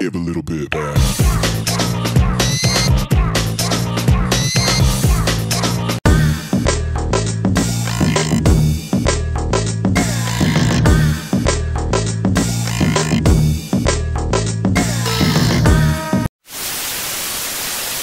give a little bit back.